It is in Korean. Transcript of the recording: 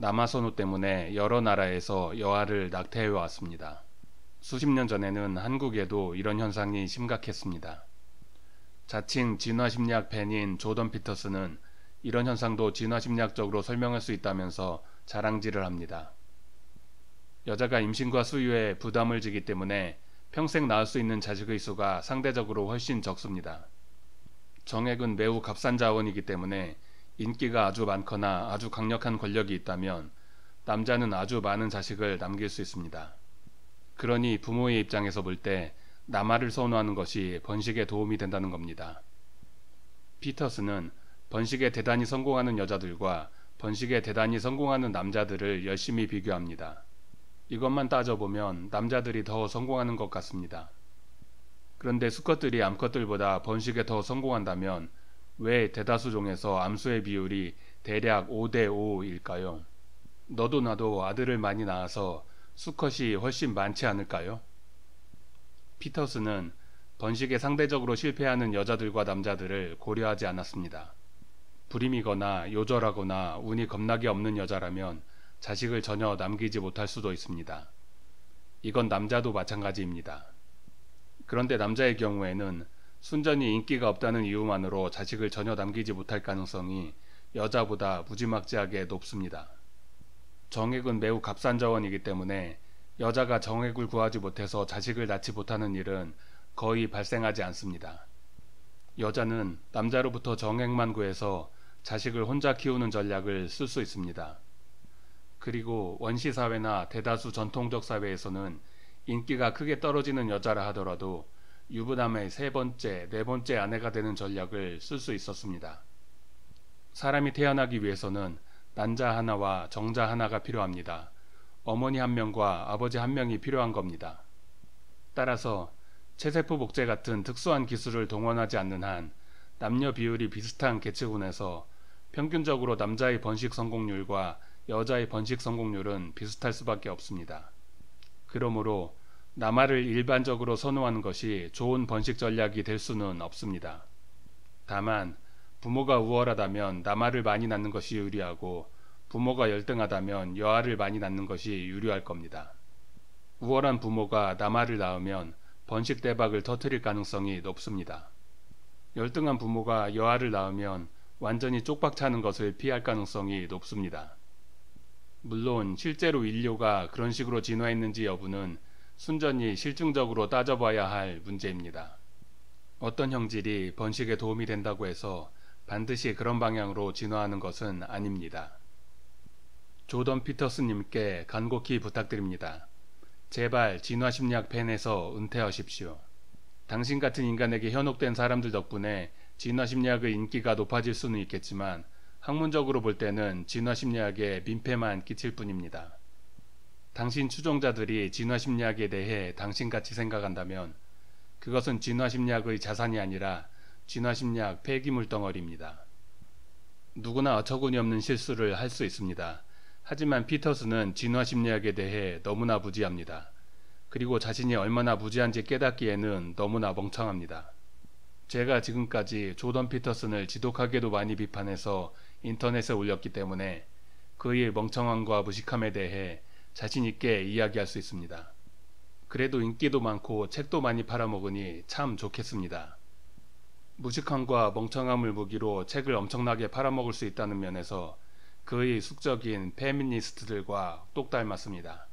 남아선호 때문에 여러 나라에서 여아를 낙태해 왔습니다. 수십 년 전에는 한국에도 이런 현상이 심각했습니다. 자칭 진화심리학 팬인 조던 피터스는 이런 현상도 진화심리학적으로 설명할 수 있다면서 자랑질을 합니다. 여자가 임신과 수유에 부담을 지기 때문에 평생 낳을 수 있는 자식의 수가 상대적으로 훨씬 적습니다. 정액은 매우 값싼 자원이기 때문에 인기가 아주 많거나 아주 강력한 권력이 있다면 남자는 아주 많은 자식을 남길 수 있습니다. 그러니 부모의 입장에서 볼 때 남아를 선호하는 것이 번식에 도움이 된다는 겁니다. 피터스는 번식에 대단히 성공하는 여자들과 번식에 대단히 성공하는 남자들을 열심히 비교합니다. 이것만 따져보면 남자들이 더 성공하는 것 같습니다. 그런데 수컷들이 암컷들보다 번식에 더 성공한다면 왜 대다수 종에서 암수의 비율이 대략 5대 5일까요? 너도 나도 아들을 많이 낳아서 수컷이 훨씬 많지 않을까요? 피터스는 번식에 상대적으로 실패하는 여자들과 남자들을 고려하지 않았습니다. 불임이거나 요절하거나 운이 겁나게 없는 여자라면 자식을 전혀 남기지 못할 수도 있습니다. 이건 남자도 마찬가지입니다. 그런데 남자의 경우에는 순전히 인기가 없다는 이유만으로 자식을 전혀 남기지 못할 가능성이 여자보다 무지막지하게 높습니다. 정액은 매우 값싼 자원이기 때문에 여자가 정액을 구하지 못해서 자식을 낳지 못하는 일은 거의 발생하지 않습니다. 여자는 남자로부터 정액만 구해서 자식을 혼자 키우는 전략을 쓸 수 있습니다. 그리고 원시 사회나 대다수 전통적 사회에서는 인기가 크게 떨어지는 여자라 하더라도 유부남의 세 번째, 네 번째 아내가 되는 전략을 쓸 수 있었습니다. 사람이 태어나기 위해서는 난자 하나와 정자 하나가 필요합니다. 어머니 한 명과 아버지 한 명이 필요한 겁니다. 따라서 체세포 복제 같은 특수한 기술을 동원하지 않는 한 남녀 비율이 비슷한 개체군에서 평균적으로 남자의 번식 성공률과 여자의 번식 성공률은 비슷할 수밖에 없습니다. 그러므로 남아를 일반적으로 선호하는 것이 좋은 번식 전략이 될 수는 없습니다. 다만 부모가 우월하다면 남아를 많이 낳는 것이 유리하고 부모가 열등하다면 여아를 많이 낳는 것이 유리할 겁니다. 우월한 부모가 남아를 낳으면 번식 대박을 터뜨릴 가능성이 높습니다. 열등한 부모가 여아를 낳으면 완전히 쪽박 차는 것을 피할 가능성이 높습니다. 물론 실제로 인류가 그런 식으로 진화했는지 여부는 순전히 실증적으로 따져봐야 할 문제입니다. 어떤 형질이 번식에 도움이 된다고 해서 반드시 그런 방향으로 진화하는 것은 아닙니다. 조던 피터스님께 간곡히 부탁드립니다. 제발 진화심리학 팬에서 은퇴하십시오. 당신 같은 인간에게 현혹된 사람들 덕분에 진화심리학의 인기가 높아질 수는 있겠지만 학문적으로 볼 때는 진화심리학에 민폐만 끼칠 뿐입니다. 당신 추종자들이 진화심리학에 대해 당신같이 생각한다면 그것은 진화심리학의 자산이 아니라 진화심리학 폐기물 덩어리입니다. 누구나 어처구니 없는 실수를 할 수 있습니다. 하지만 피터스는 진화심리학에 대해 너무나 무지합니다. 그리고 자신이 얼마나 무지한지 깨닫기에는 너무나 멍청합니다. 제가 지금까지 조던 피터슨을 지독하게도 많이 비판해서 인터넷에 올렸기 때문에 그의 멍청함과 무식함에 대해 자신 있게 이야기할 수 있습니다. 그래도 인기도 많고 책도 많이 팔아먹으니 참 좋겠습니다. 무식함과 멍청함을 무기로 책을 엄청나게 팔아먹을 수 있다는 면에서 그의 숙적인 페미니스트들과 똑 닮았습니다.